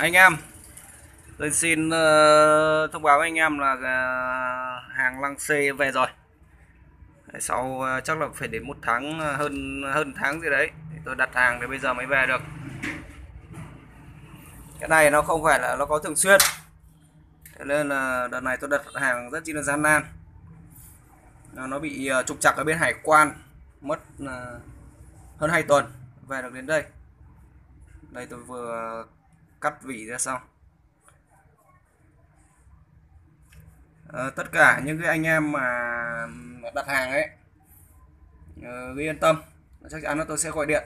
anh em tôi xin uh, thông báo với anh em là uh, hàng lăng xê về rồi. Sau uh, chắc là phải đến một tháng hơn hơn tháng gì đấy tôi đặt hàng thì bây giờ mới về được. Cái này nó không phải là nó có thường xuyên. Thế nên là đợt này tôi đặt hàng rất chi là gian nan. Nó bị trục chặt ở bên hải quan mất hơn 2 tuần về được đến đây. Đây tôi vừa cắt vỉ ra xong à, ờ, tất cả những cái anh em mà đặt hàng ấy uh, yên tâm. Chắc chắn là tôi sẽ gọi điện.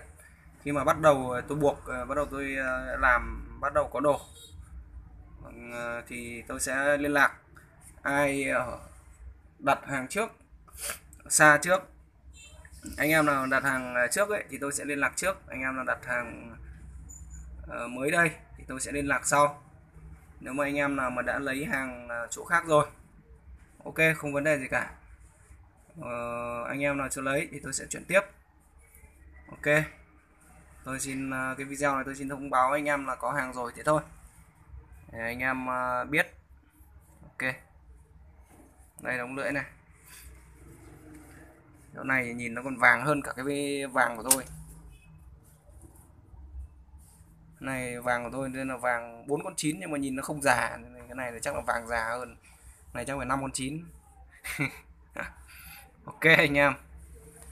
Khi mà bắt đầu ờ, tôi buộc bắt đầu tôi làm bắt đầu có đồ vâng, thì tôi sẽ liên lạc ai đặt hàng trước xa trước. Anh em nào đặt hàng trước ấy thì tôi sẽ liên lạc trước. Anh em nào đặt hàng Ờ, mới đây thì tôi sẽ liên lạc sau. Nếu mà anh em nào mà đã lấy hàng ờ, chỗ khác rồi ok không vấn đề gì cả. Uh, anh em nào chưa lấy thì tôi sẽ chuyển tiếp. Ok. Tôi xin uh, cái video này tôi xin thông báo anh em là có hàng rồi thế thôi. Để anh em uh, biết. Ok. Đây đóng lưỡi này. Chỗ này nhìn nó còn vàng hơn cả cái vàng của tôi này, vàng của tôi nên là vàng bốn con chín nhưng mà nhìn nó không già. Cái này là chắc là vàng già hơn. Này, chắc phải năm con chín. Ok, anh em.